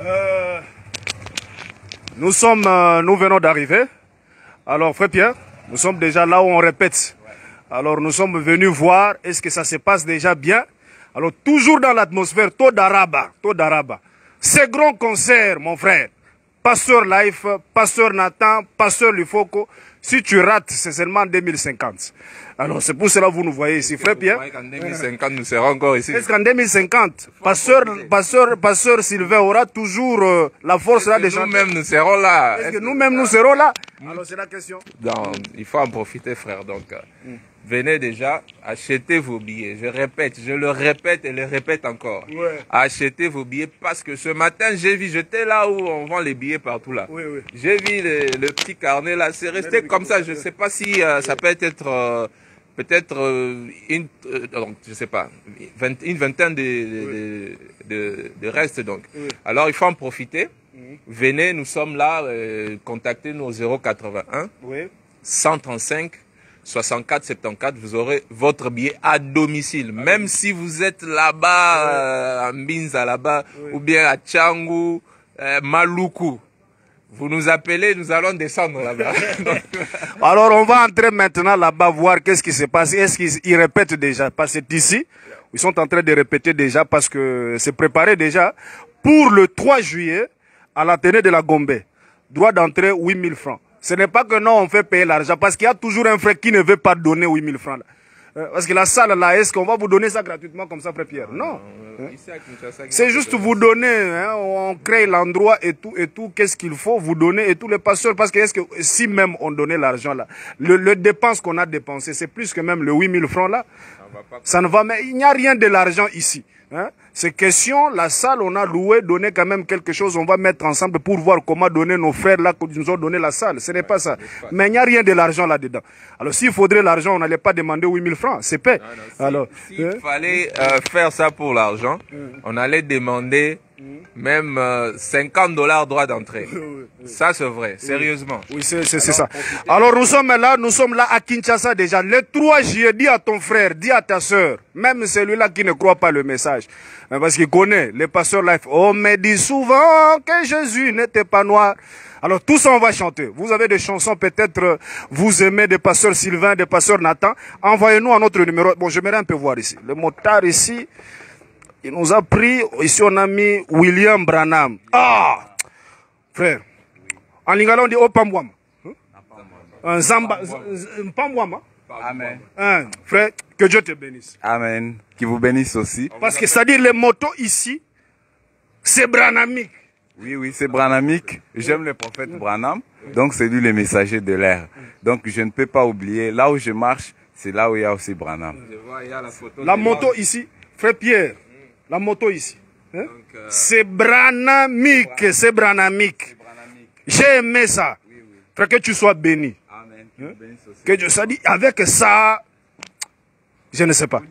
Euh, nous sommes, euh, nous venons d'arriver. Alors, Frère Pierre, nous sommes déjà là où on répète. Alors, nous sommes venus voir est-ce que ça se passe déjà bien. Alors, toujours dans l'atmosphère, taux d'Araba, taux d'Araba. Ces grands concerts, mon frère, Pasteur Life, Pasteur Nathan, Pasteur Lufoko, si tu rates, c'est seulement en 2050. Alors c'est pour cela que vous nous voyez ici, frère Pierre. En 2050, nous serons encore ici. Est-ce qu'en 2050, Pasteur, Pasteur, Pasteur Sylvain aura toujours euh, la force là de chanter Nous-mêmes, nous serons là? Est-ce que nous-mêmes nous serons là? Alors c'est la question. Donc, il faut en profiter, frère. Donc, euh, venez déjà, achetez vos billets. Je répète, je le répète et le répète encore. Ouais. Achetez vos billets parce que ce matin, j'ai vu, j'étais là où on vend les billets partout là. Oui, oui. J'ai vu le, le petit carnet là, c'est resté comme ça. Je ne sais pas si euh, ça peut être euh, peut-être euh, une, euh, donc, je sais pas, vingt- une vingtaine de, de, de, de restes donc. Alors il faut en profiter. Venez, nous sommes là, euh, contactez-nous au 081 Oui. 135 64 74, vous aurez votre billet à domicile. Même si vous êtes là-bas, euh, à Mbinza là-bas, ou bien à Tchangou, euh, Maluku, vous nous appelez, nous allons descendre là-bas. Alors on va entrer maintenant là-bas voir qu'est-ce qui se passe. Est-ce qu'ils ils répètent déjà? Parce que c'est ici, ils sont en train de répéter déjà parce que c'est préparé déjà pour le 3 juillet à l'Athénée de la Gombe. Droit d'entrée 8000 francs. Ce n'est pas que non, on fait payer l'argent parce qu'il y a toujours un frère qui ne veut pas donner 8000 francs. là. Euh, Parce que la salle là, est-ce qu'on va vous donner ça gratuitement comme ça, frère Pierre? Non. Kinshasa, C'est juste vous donner, hein, on crée l'endroit et tout, et tout, qu'est-ce qu'il faut vous donner et tous les pasteurs, parce que est-ce que si même on donnait l'argent là, le, le dépense qu'on a dépensé, c'est plus que même le 8000 francs là, va pas- ça ne va, mais il n'y a rien de l'argent ici. Hein. C'est question, la salle, on a loué, donné quand même quelque chose, on va mettre ensemble pour voir comment donner nos frères là qui nous ont donné la salle. Ce n'est pas ça. Mais il n'y a rien de l'argent là-dedans. Alors s'il faudrait l'argent, on n'allait pas demander 8000 francs, c'est paix. Alors, S'il hein? fallait euh, faire ça pour l'argent, on allait demander même euh, 50 dollars droit d'entrée. Ça, c'est vrai, sérieusement. Oui, c'est c'est- c'est ça. Alors nous sommes là, nous sommes là à Kinshasa déjà. Le 3 juillet, dis à ton frère, dis à ta soeur, même celui-là qui ne croit pas le message, parce qu'il connaît les pasteurs life. On me dit souvent que Jésus n'était pas noir. Alors tout ça, on va chanter. Vous avez des chansons, peut-être vous aimez des pasteurs Sylvain, des pasteurs Nathan. Envoyez-nous à notre numéro. Bon, j'aimerais un peu voir ici. Le motard ici, il nous a pris, ici on a mis William Branham. Ah Frère, en lingala on dit Opamwama. Un Zamba, Z- Mpamwama. Amen. Hein, frère, que Dieu te bénisse. Amen. Qui vous bénisse aussi. Parce que c'est-à-dire les motos ici, c'est branamique. Oui, oui, c'est Branhamique. J'aime le prophète Branham. Donc, c'est lui le messager de l'air. Donc, je ne peux pas oublier. Là où je marche, c'est là où il y a aussi Branham. Je vois, il y a la photo La de moto ici, frère Pierre, la moto ici, hein, euh, c'est branamique, c'est branamique. J'ai aimé ça. Frère, que tu sois béni. Amen. Que Dieu, ça dit, avec ça, je ne sais pas.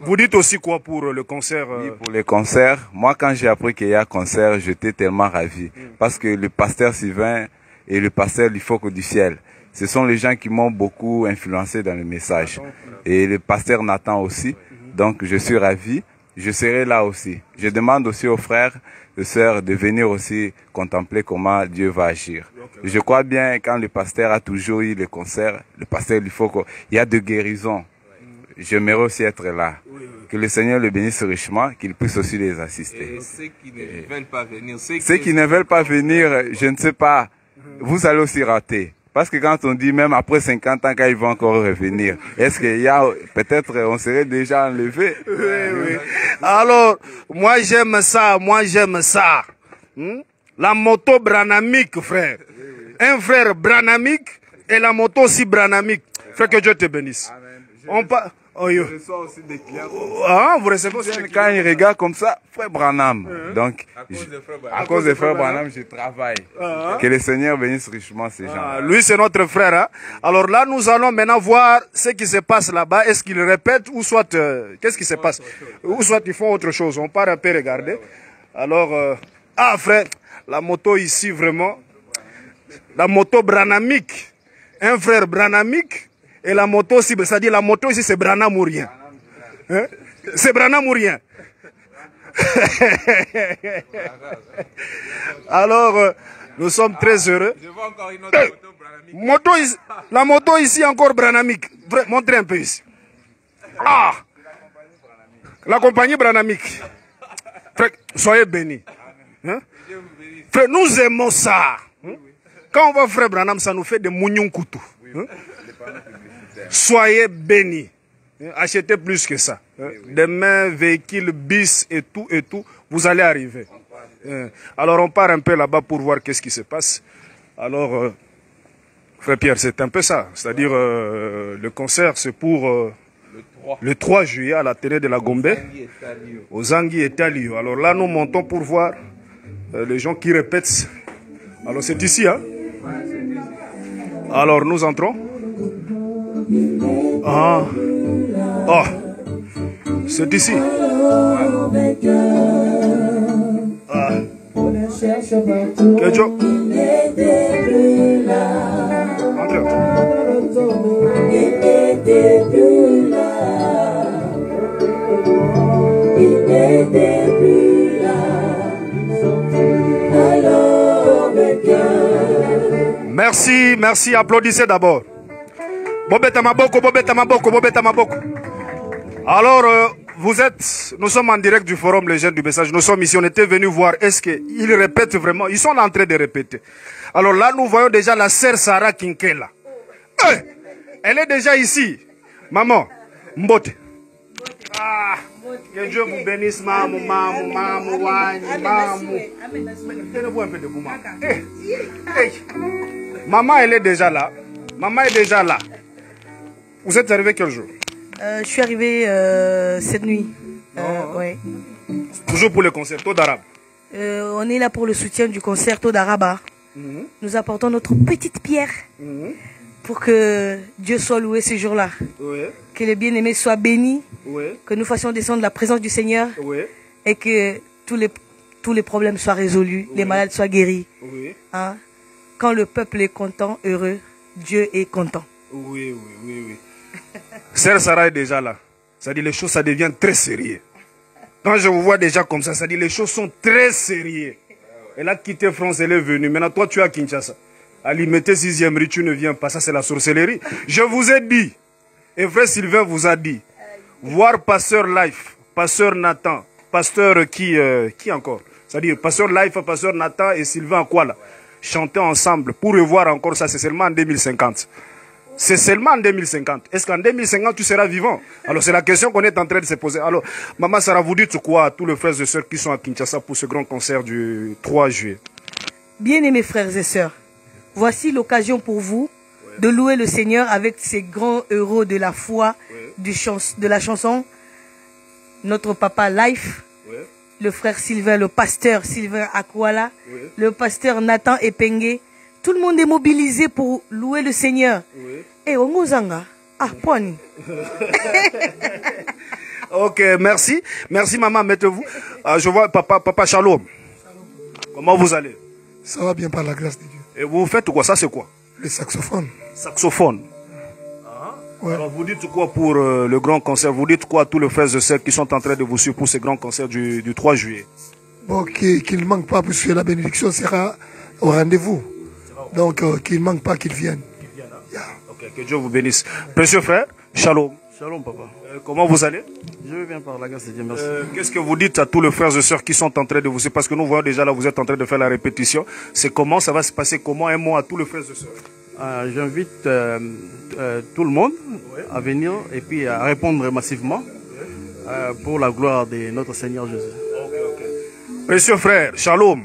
Vous dites aussi quoi? Pour euh, le concert euh, Oui, pour les concerts, moi quand j'ai appris qu'il y a concert, j'étais tellement ravi. Parce que le pasteur Sylvain et le pasteur Lifoco du ciel, ce sont les gens qui m'ont beaucoup influencé dans le message. Et le pasteur Nathan aussi. Donc je suis ravi. Je serai là aussi. Je demande aussi aux frères et sœurs de venir aussi contempler comment Dieu va agir. Je crois bien quand le pasteur a toujours eu les concerts, le pasteur il y a de guérisons. J'aimerais aussi être là. Que le Seigneur le bénisse richement, qu'il puisse aussi les assister. Et ceux qui ne veulent pas venir, ceux, Ceux qui ne veulent pas venir, je ne sais pas, vous allez aussi rater. Parce que quand on dit même après 50 ans, quand ils vont encore revenir, est-ce qu'il y a, peut-être on serait déjà enlevé? Oui, oui. Alors, moi j'aime ça, moi j'aime ça. Hmm? La moto branamique, frère. Un frère branamique et la moto aussi branamique. Frère, que Dieu te bénisse. On Oh, yo. Je reçois aussi des clients. Ah, vous recevez aussi Quand ils regardent comme ça, frère Branham. Donc, à cause de frère à cause de frère Branham, je travaille. Que le Seigneur bénisse richement ces gens. Ah, lui, c'est notre frère. hein. Alors là, nous allons maintenant voir ce qui se passe là-bas. Est-ce qu'ils répètent ou soit... euh, Qu'est-ce qui se passe? Ou soit ils font autre chose. On part un peu regarder. Alors... euh, Ah, frère, la moto ici, vraiment. La moto branamique. Un frère branamique. Et la moto aussi, c'est-à-dire la moto ici, c'est Branham ou rien. Hein? C'est Branham ou rien. Alors, euh, Nous sommes très heureux. Je vois encore une autre photo, Branhamique. Moto la moto ici encore Branamique. Montrez un peu ici. Ah La compagnie Branamique. Frère, soyez bénis. Hein? Frère, nous aimons ça. Hein? Quand on va frère Branham, ça nous fait des mougnons-coutou. Hein? Soyez bénis. Achetez plus que ça. Hein? Demain, véhicules, bis et tout et tout, vous allez arriver. Hein? Alors on part un peu là-bas pour voir qu'est-ce qui se passe. Alors, euh, frère Pierre, c'est un peu ça. C'est-à-dire, euh, le concert, c'est pour euh, Le 3. le 3 juillet à la télé de la Gombe, aux Zangui et Talio. Alors là, nous montons pour voir euh, les gens qui répètent. Alors c'est ici, hein? Alors nous entrons. Ah. Oh. C'est ici. Ah. Merci, merci. Applaudissez d'abord. Bobeta Maboko, Bobeta Maboko, Bobeta Maboko. Alors, euh, vous êtes, nous sommes en direct du forum Les Jeunes du Message. Nous sommes ici, on était venus voir, est-ce qu'ils répètent vraiment? Ils sont là en train de répéter. Alors là, nous voyons déjà la sœur Sarah Kinkela. Eh, elle est déjà ici. Maman, Mbote. Ah, que Dieu vous bénisse, maman, maman, maman, maman. Tenez-vous un peu debout, maman. Eh, eh. Maman, elle est déjà là. Maman est déjà là. Vous êtes arrivé quel jour Euh, je suis arrivée euh, cette nuit. Euh, ouais. Toujours pour le concerto d'arabe. On est là pour le soutien du concerto d'Araba. Nous apportons notre petite pierre pour que Dieu soit loué ce jour-là. Que les bien-aimés soient bénis, que nous fassions descendre la présence du Seigneur et que tous les, tous les problèmes soient résolus, les malades soient guéris. hein. Quand le peuple est content, heureux, Dieu est content. oui, oui, oui, oui. Sœur Sarah est déjà là. Ça dit les choses, ça devient très sérieux. Quand je vous vois déjà comme ça, ça dit les choses sont très sérieuses. Elle a quitté France, elle est venue. Maintenant, toi, tu es à Kinshasa. À l'imité 6e rue, tu ne viens pas. Ça, c'est la sorcellerie. Je vous ai dit, et frère Sylvain vous a dit, voir Pasteur Life, Pasteur Nathan, Pasteur qui, euh, qui encore? C'est-à-dire Pasteur Life, Pasteur Nathan et Sylvain quoi là Chanter ensemble pour revoir encore ça, c'est seulement en 2050. C'est seulement en 2050. Est-ce qu'en 2050, tu seras vivant? Alors, c'est la question qu'on est en train de se poser. Alors, Maman Sarah, vous dites quoi à tous les frères et sœurs qui sont à Kinshasa pour ce grand concert du 3 juillet? Bien-aimés frères et sœurs, voici l'occasion pour vous de louer le Seigneur avec ces grands héros de la foi, du chans- de la chanson. Notre papa Life, le frère Sylvain, le pasteur Sylvain Akwala, le pasteur Nathan Epengue. Tout le monde est mobilisé pour louer le Seigneur. Eh, Ongozanga. Ah, Pwani. Ok, merci. Merci, maman, mettez-vous. Ah, je vois papa, papa Shalom. Comment vous allez? Ça va bien par la grâce de Dieu. Et vous faites quoi? Ça, c'est quoi? Le saxophone. Saxophone. Ouais. Alors, vous dites quoi pour euh, le grand concert? Vous dites quoi à tous les frères et sœurs qui sont en train de vous suivre pour ce grand concert du, du 3 juillet? Bon, qu'il qu'il ne manque pas, puisque la bénédiction sera au rendez-vous. Donc, euh, qu'il ne manque pas qu'ils viennent. Ok, Que Dieu vous bénisse. Précieux frère, Shalom. Shalom, papa. Euh, comment vous allez? Je vais bien par la grâce de Dieu, merci. Euh, Qu'est-ce que vous dites à tous les frères et sœurs qui sont en train de vous Parce que nous voyons déjà là, vous êtes en train de faire la répétition. C'est comment ça va se passer? Comment un mot à tous les frères et sœurs? J'invite euh, euh, tout le monde à venir et puis à répondre massivement euh, pour la gloire de notre Seigneur Jésus. Monsieur frère, Shalom.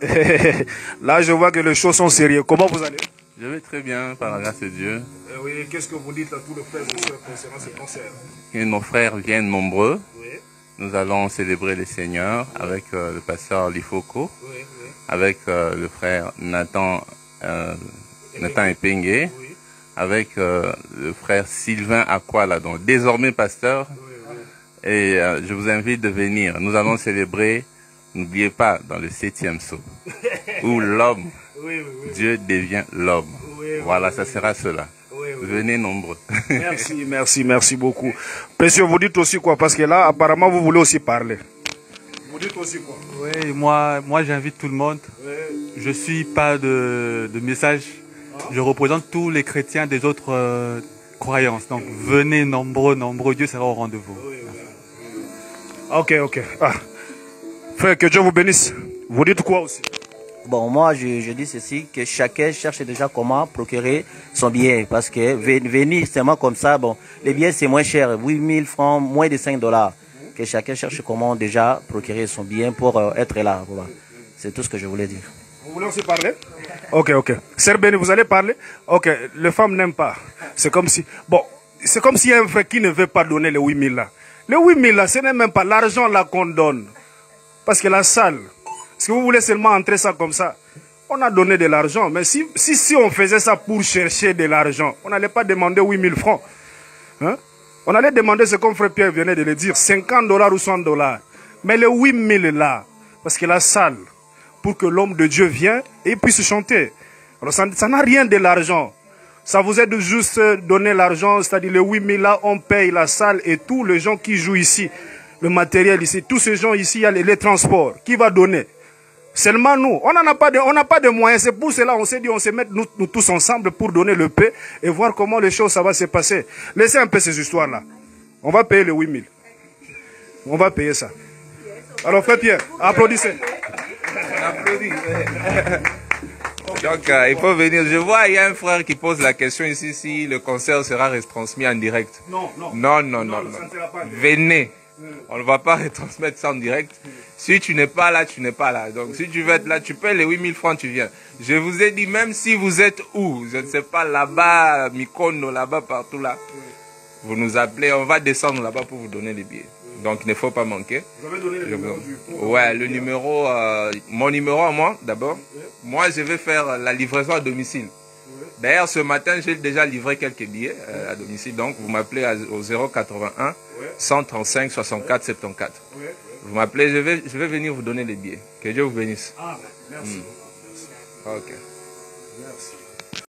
Là, je vois que les choses sont sérieuses. Comment vous allez? Je vais très bien, par la grâce de Dieu. Euh, Oui, qu'est-ce que vous dites à tous les frères et sœurs concernant ce concert Que nos frères viennent nombreux. Oui, Nous allons célébrer le Seigneur avec euh, le pasteur Lifoko, oui, avec euh, le frère Nathan, euh, Nathan Epengue, avec le frère Sylvain Aquala, donc désormais pasteur. Et je vous invite de venir. Nous allons célébrer, n'oubliez pas, dans le septième saut, où l'homme, Oui, oui, oui. Dieu devient l'homme. Oui, oui, Voilà, ça sera cela. Oui, oui. Venez nombreux. Merci, merci, merci beaucoup. Monsieur, vous dites aussi quoi? Parce que là, apparemment, vous voulez aussi parler. Vous dites aussi quoi? Oui, moi, moi j'invite tout le monde. Je ne suis pas de, de message. Je représente tous les chrétiens des autres euh, croyances. Donc venez nombreux, nombreux, Dieu sera au rendez-vous. Ok, ok. Ah. Frère, que Dieu vous bénisse. Vous dites quoi aussi? Bon, moi, je, je dis ceci, que chacun cherche déjà comment procurer son billet. Parce que ve- venir seulement comme ça, bon, les billets, c'est moins cher, 8000 francs, moins de 5 dollars. Que chacun cherche comment déjà procurer son billet pour euh, être là. Voilà. C'est tout ce que je voulais dire. Vous voulez aussi parler? Ok, ok. Sœur Béni, vous allez parler? Ok, les femmes n'aiment pas. C'est comme si... Bon, c'est comme s'il y a un frère qui ne veut pas donner les 8000 là. Les 8000 là, ce n'est même pas l'argent là qu'on donne. Parce que la salle, si vous voulez seulement entrer ça comme ça, on a donné de l'argent. Mais si, si, si on faisait ça pour chercher de l'argent, on n'allait pas demander 8000 francs. Hein? On allait demander ce qu'on frère Pierre venait de le dire, 50 dollars ou 100 dollars. Mais les 8000 là, parce que la salle, pour que l'homme de Dieu vienne et puisse chanter. Alors ça ça n'a rien de l'argent. Ça vous aide juste donner l'argent, c'est-à-dire les 8000 là, on paye la salle et tous les gens qui jouent ici, le matériel ici, tous ces gens ici, il y a les, les transports. Qui va donner Seulement nous. On n'a pas, de- on n'a pas de moyens. C'est pour cela on s'est dit on se met nous, nous tous ensemble pour donner le paix et voir comment les choses ça va se passer. Laissez un peu ces histoires-là. On va payer les 8000. On va payer ça. Alors, frère Pierre, applaudissez. Donc, euh, il faut venir. Je vois, il y a un frère qui pose la question ici si le concert sera retransmis en direct. Non, non. Non, non, non. non. Venez. On ne va pas retransmettre ça en direct. Si tu n'es pas là, tu n'es pas là. Donc, si tu veux être là, tu payes les 8000 francs, tu viens. Je vous ai dit, même si vous êtes où, je ne sais pas, là-bas, Mikono, là-bas, partout là, vous nous appelez, on va descendre là-bas pour vous donner les billets. Donc, il ne faut pas manquer. Vous avez donné le numéro du... Ouais, le numéro, euh, mon numéro à moi, d'abord. Moi, je vais faire la livraison à domicile. D'ailleurs, ce matin, j'ai déjà livré quelques billets euh, à domicile. Donc, vous m'appelez au 081 135 64 74. Vous m'appelez, je vais, je vais venir vous donner les billets. Que Dieu vous bénisse. Ah, merci. Ok. Merci.